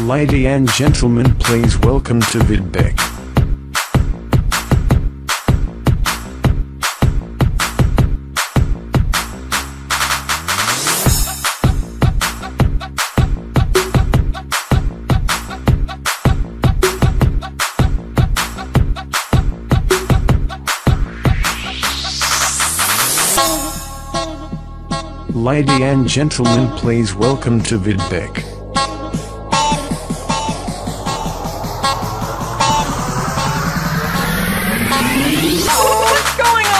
Lady and gentlemen, please welcome to Vidbeck. Lady and gentlemen, please welcome to Vidbeck. What's going on?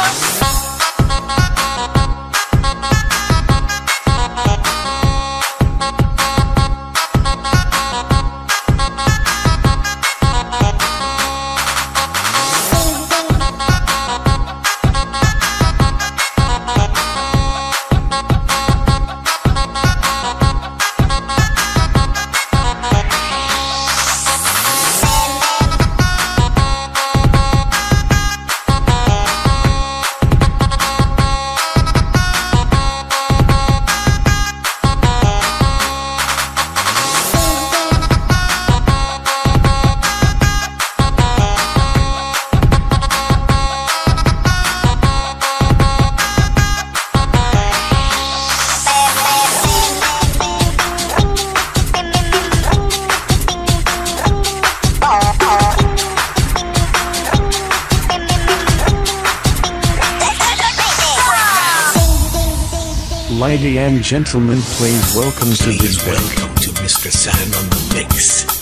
Lady and gentlemen, please welcome to Please Vidbeck. welcome to Mr. San on the mix.